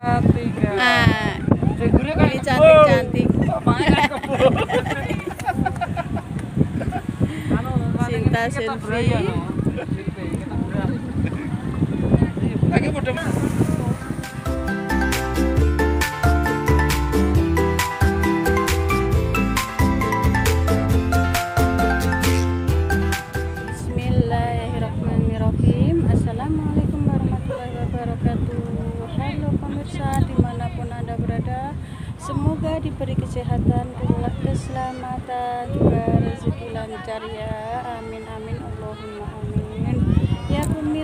Tiga. Ah. Guru kali cantik-cantik. Cinta Sylvie. Lagi bodoh.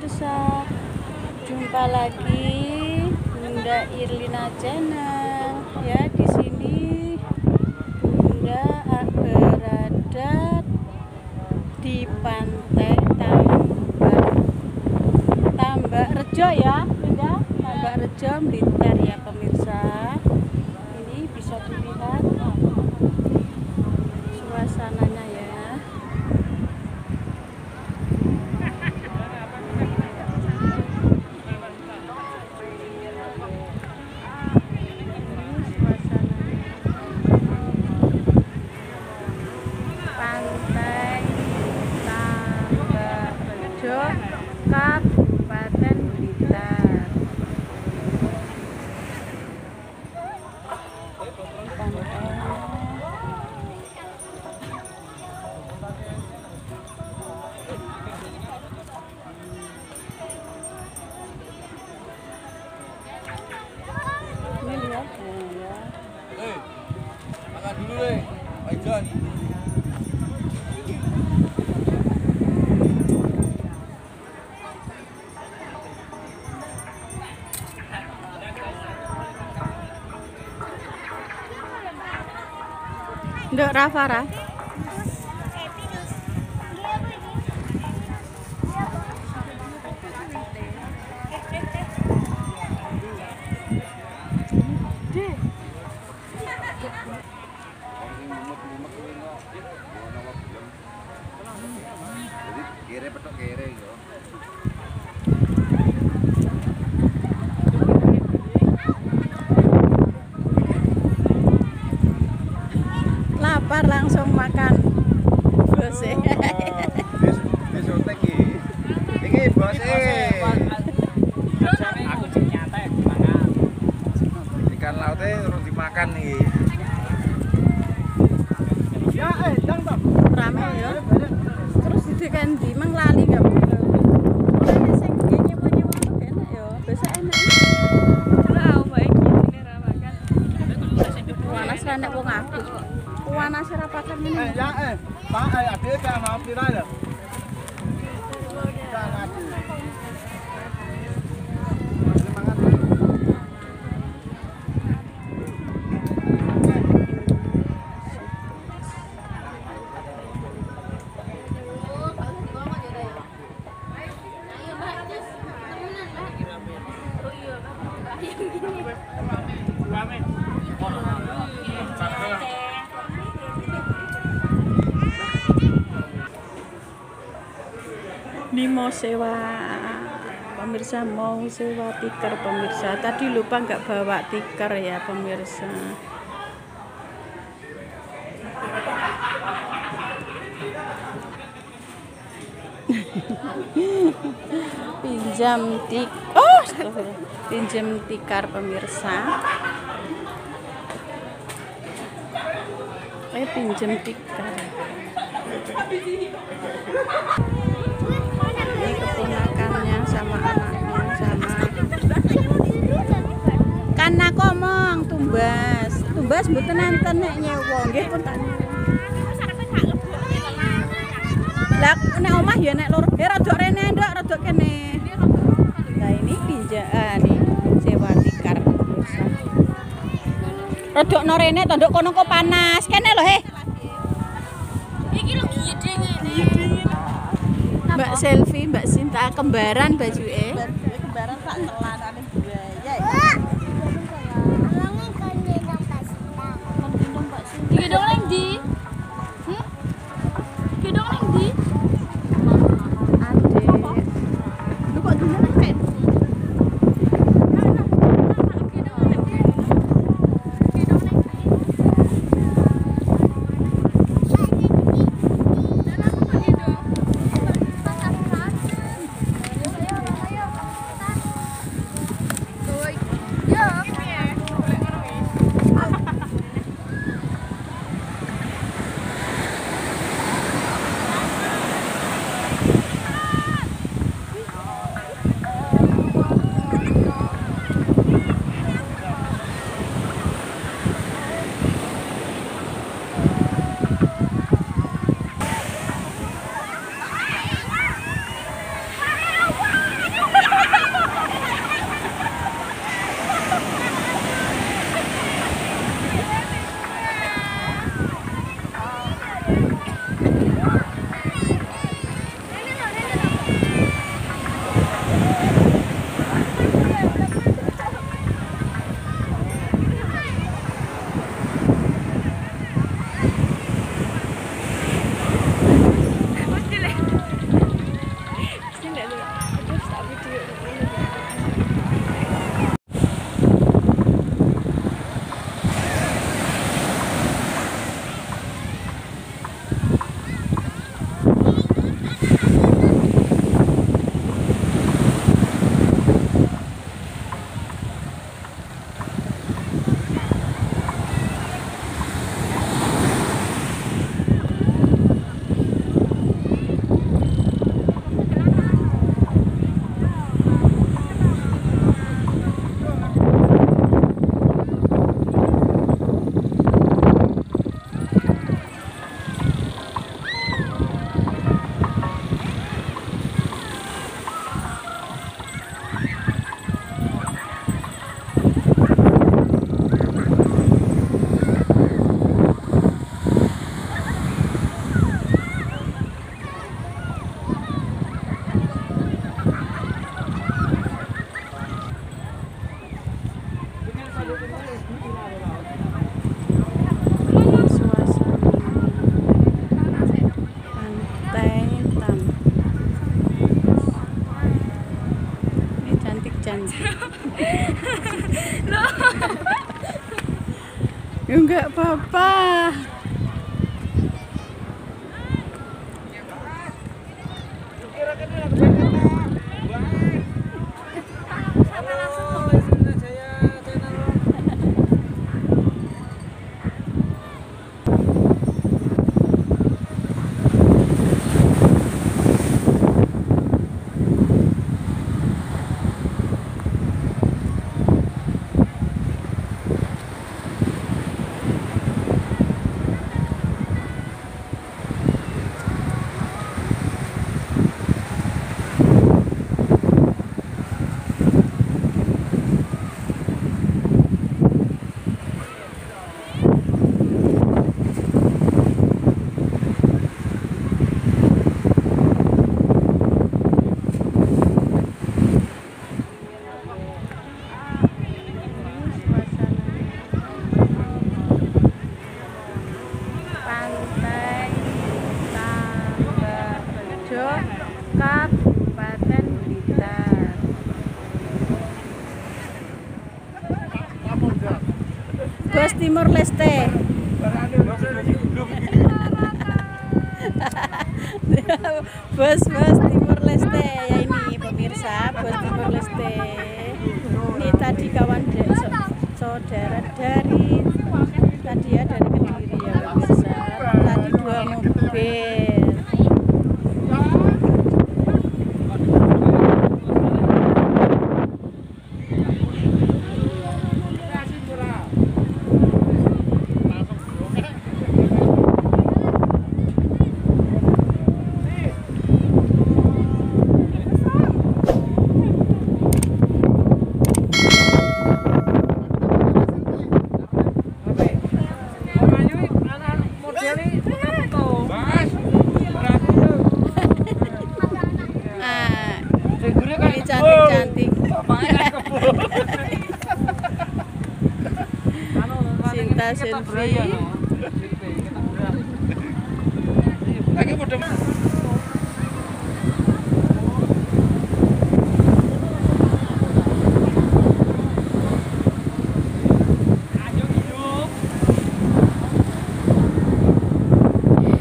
Pemirsa. Jumpa lagi Bunda Irlina Channel. Ya di sini Bunda berada di pantai Tambak Tambak Rejo ya Bunda. Tambak Rejo Blitar ya pemirsa ini bisa dilihat suasananya ya Ini suasananya Pantai Tambak Rejo Kabupaten Blitar ini lihat ya Eh, makan dulu deh. Pak Ijon. Nduk Rafa Ra. Jadi kere petok kere yo. Lapar langsung makan. Bos e. Wis wis otek iki. Iki bos e. Aku cek nyata ya makan. Ikan laute urung dimakan iki. Ya, eh, jang toh. Rame ya. Terus di kan di mang lali enggak bener. Ora sing nyewa-nyewa enak ya. Biasa enak. Tahu baik ini ra makan. Panas kan nek wong aku. Panas ra pakan ini. Eh, ya, eh. Pak, eh, adik kan mau pira ya? Ini mau sewa. Pemirsa mau sewa tikar pemirsa. Tadi lupa nggak bawa tikar ya pemirsa? Pinjam tik oh pinjam tikar pemirsa. Eh pinjam tikar ini keponakannya sama anaknya sama kan aku omong tumbas. Tumbas mboten enten nek nyewa. Nggih pun tak lah nek omah ya nek loro. Eh rada rene ndok rada kene. Nah ini pinjaan nih sewa tikar. Rada no rene to ndok? Kono kok panas. Kene lho he selfie, Mbak Sinta kembaran baju eh. Ya enggak apa-apa Pantai Tambarejo, Kabupaten Blitar. Timur Leste. bos bos Timur Leste. Ya ini pemirsa bos Timur Leste. Ini tadi kawan saudara dari tadi ya dari kediri ya pemirsa. Tadi dua mobil ah ini cantik cantik Sinta selfie Lagi udah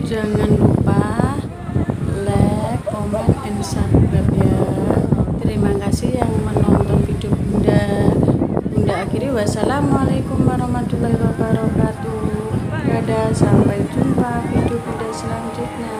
jangan lupa like, comment, and subscribe ya. Terima kasih yang menonton video Bunda. Bunda akhiri wassalamualaikum warahmatullahi wabarakatuh. Sampai jumpa video Bunda selanjutnya.